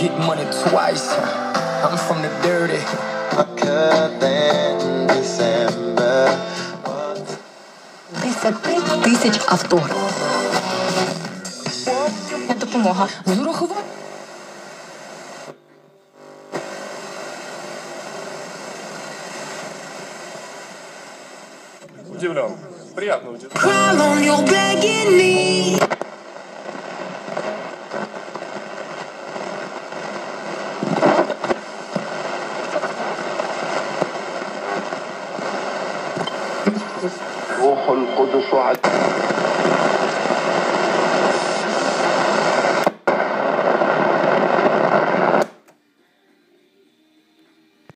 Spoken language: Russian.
get money twice. I'm from the dirty. Десяти тисяч автографів. Допомога. З урахуванням Удивлен. Приятно удивлен. روح القدس عليك